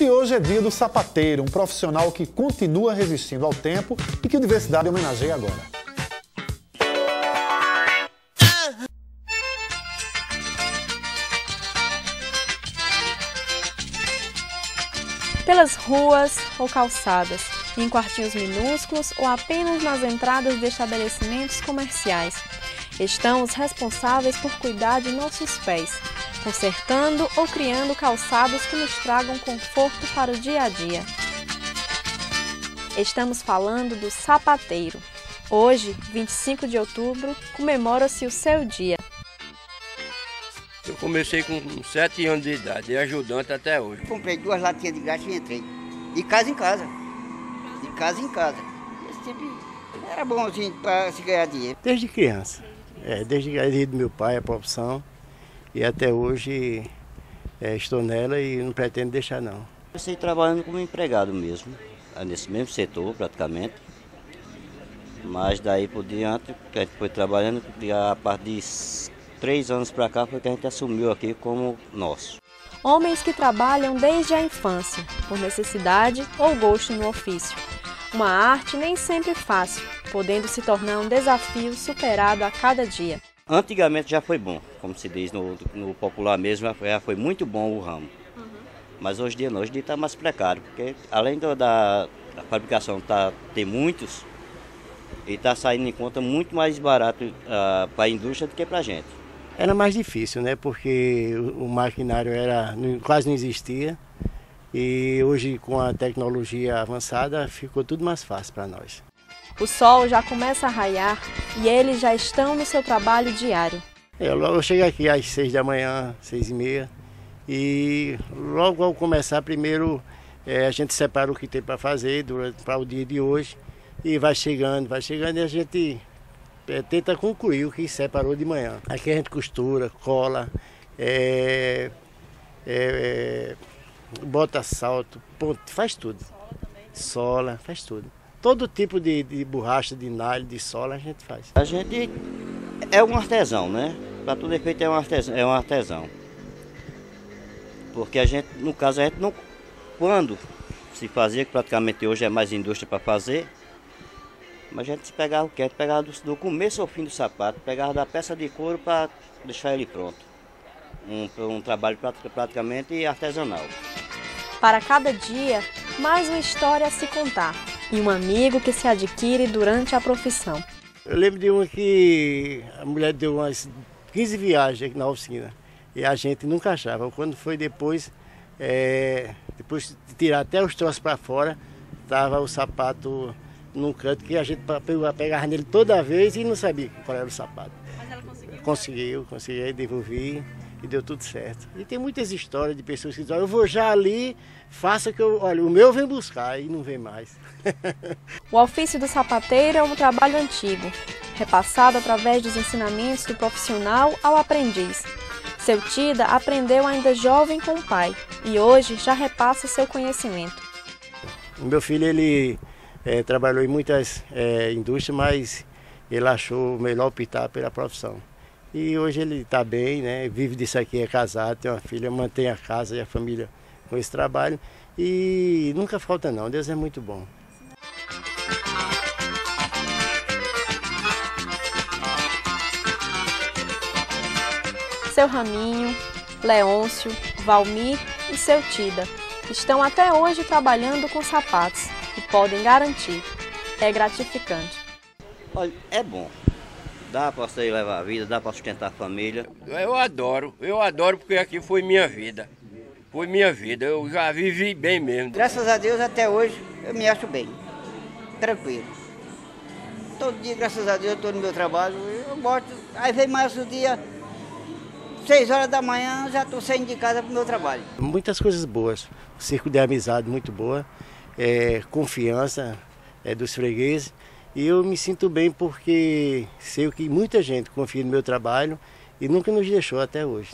E hoje é dia do sapateiro, um profissional que continua resistindo ao tempo e que a Universidade homenageia agora. Pelas ruas ou calçadas, em quartinhos minúsculos ou apenas nas entradas de estabelecimentos comerciais, estão os responsáveis por cuidar de nossos pés, consertando ou criando calçados que nos tragam conforto para o dia a dia. Estamos falando do sapateiro. Hoje, 25 de outubro, comemora-se o seu dia. Eu comecei com 7 anos de idade e ajudante até hoje. Comprei duas latinhas de gás e entrei. De casa em casa. De casa em casa. Esse tipo era bonzinho para se ganhar dinheiro. Desde criança. É, desde a do meu pai, a profissão. E até hoje é, estou nela e não pretendo deixar não. Comecei trabalhando como empregado mesmo, nesse mesmo setor praticamente. Mas daí por diante, que a gente foi trabalhando, a partir de três anos para cá foi que a gente assumiu aqui como nosso. Homens que trabalham desde a infância, por necessidade ou gosto no ofício. Uma arte nem sempre fácil, podendo se tornar um desafio superado a cada dia. Antigamente já foi bom, como se diz no, no popular mesmo, já foi muito bom o ramo. Uhum. Mas hoje em dia não, hoje em dia está mais precário, porque além do, da, da, fabricação tá, ter muitos, e está saindo em conta muito mais barato uh, para a indústria do que para a gente. Era mais difícil, né? Porque o, o maquinário era, quase não existia. E hoje, com a tecnologia avançada, ficou tudo mais fácil para nós. O sol já começa a raiar e eles já estão no seu trabalho diário. Eu, eu chego aqui às seis da manhã, seis e meia, e logo ao começar, primeiro é, a gente separa o que tem para fazer para o dia de hoje e vai chegando, vai chegando e a gente é, tenta concluir o que separou de manhã. Aqui a gente costura, cola, é, é, bota salto, ponte, faz tudo. Sola, faz tudo. Todo tipo de, de borracha, de nalho, de sola a gente faz. A gente é um artesão, né? Para todo efeito é um artesão, é um artesão. Porque a gente, no caso, a gente não. Quando se fazia, que praticamente hoje é mais indústria para fazer, mas a gente se pegava o que? Pegava do, do, começo ao fim do sapato, pegava da peça de couro para deixar ele pronto. Um, um trabalho praticamente artesanal. Para cada dia, mais uma história a se contar e um amigo que se adquire durante a profissão. Eu lembro de uma que a mulher deu umas 15 viagens aqui na oficina e a gente nunca achava. Quando foi depois, é, depois de tirar até os troços para fora, estava o sapato num canto que a gente pegava nele toda vez e não sabia qual era o sapato. Mas ela conseguiu? Conseguiu, conseguiu, devolvi e deu tudo certo. E tem muitas histórias de pessoas que dizem, eu vou já ali, faça que eu, olha, o meu vem buscar e não vem mais. o ofício do sapateiro é um trabalho antigo, repassado através dos ensinamentos do profissional ao aprendiz. Seu Tida aprendeu ainda jovem com o pai e hoje já repassa seu conhecimento. O meu filho, ele é, trabalhou em muitas é, indústrias, mas ele achou melhor optar pela profissão. E hoje ele está bem, né? vive disso aqui, é casado, tem uma filha, mantém a casa e a família com esse trabalho. E nunca falta não, Deus é muito bom. Seu Raminho, Leôncio, Valmir e seu Tida estão até hoje trabalhando com sapatos e podem garantir, é gratificante. Olha, é bom dá para você levar a vida, dá para sustentar a família. Eu adoro, eu adoro porque aqui foi minha vida. Foi minha vida, eu já vivi bem mesmo. Graças a Deus até hoje eu me acho bem, tranquilo. Todo dia, graças a Deus, eu estou no meu trabalho, eu gosto. Aí vem mais o dia, seis horas da manhã, já estou saindo de casa para o meu trabalho. Muitas coisas boas, um círculo de amizade muito boa, é, confiança é, dos fregueses e eu me sinto bem porque sei que muita gente confia no meu trabalho e nunca nos deixou até hoje.